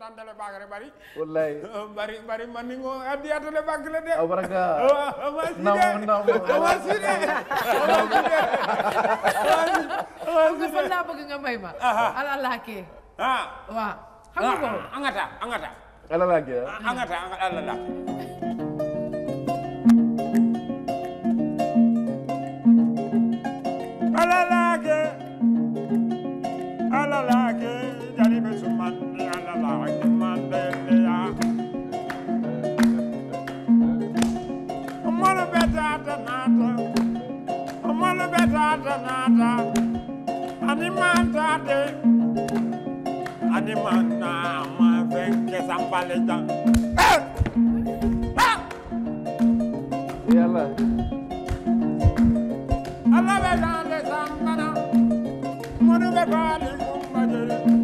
a baakare bari wallahi bari bari man ni ngo addiyatale bakkle de aw dada nada animan dade animan na ma ven que zambale dan yalla Allah be dande zambana munu be bali kumajere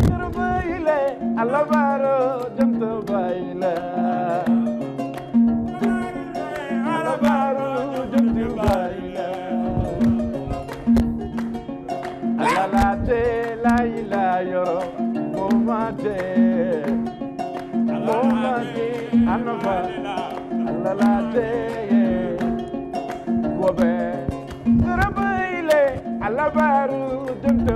திருமையிலே அளவாரோ ஜந்துபாயிலே அளவாரோ ஜந்துபாயிலே அலலாச்சே லாயிலாயோ மோமாச்சே மோமாச்சே அன்னபா அலலாச்சே கோபே திருமையிலே அளவாரோ ஜந்து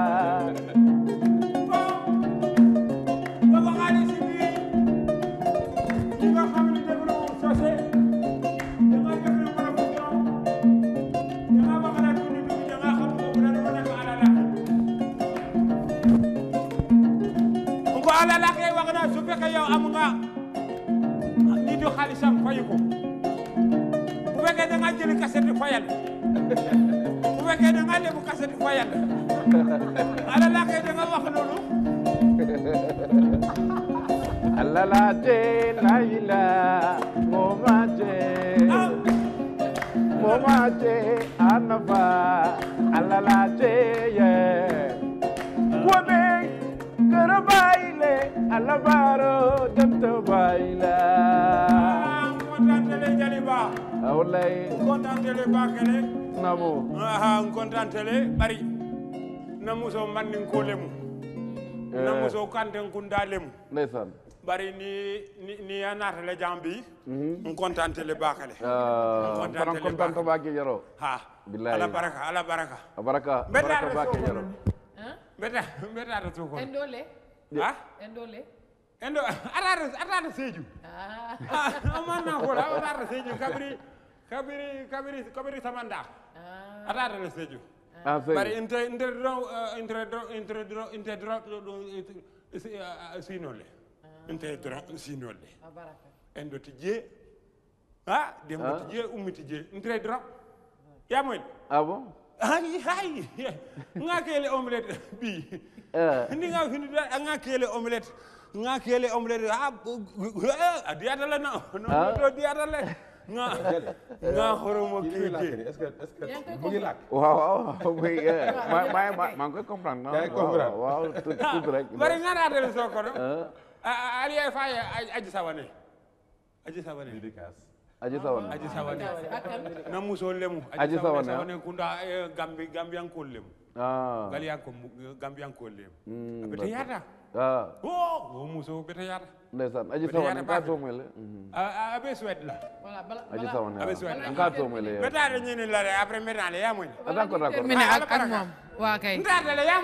waa lalaki ay wax na su fekkee yow am nga nit yu xaalisam fayu ko bu fekkee da nga jëli kaset bi fayal bu fekkee da nga lebu kaset bi fayal lalaki da nga wax loolu alalate layla momaje ah! momaje anafa alalate alabaro jonto bayla kontantele jaliba wallahi kontantele bakele nabo aha kontantele bari namuso mannin kole Namu namuso kanten kundale mu ndeysan bari ni ni ni anar le jambi on contente le bakale on contente le bakale yoro ha billahi ala baraka ala baraka baraka baraka bakale yoro beta beta to ko en ah endoole endo aɗa aɗaɗa sédiou amanna ah, oɗaɗa ah, sédiou kabri kabri kabri kabri samanda aɗaɗa no sédiou bari inte interdro interdro interdro interdro ɗo ah, interdro endo endo ti jee ah, dembo ti jee ummi ti jee interdro yamoyde Ah bon Hai, hai. Ngakele omelette bi. nga fini ngakele omelette. Ngakele omelette ah diatale na. No do Nga nga xoromo kii est-ce que est Waaw waaw rek. Bari nga na tele soo ko do. Ali Faye Aji Sabane. Aji Sabane. aji sawane na muso lemu aji sawane sawane eh? kunda eh, gambi lemu ah galian ko gambian ko lemu hmm, bete yata ah o oh, o oh, bete yata ndeysaan aji sawane ka to mele a abe suwed la aji sawane abe suwed ah, ka to mele eh. beta re ñene la re après medale ya moy d'accord d'accord mene ak ak mom wa kay ndadale ya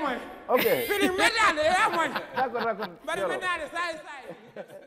ok fini medale ya moy d'accord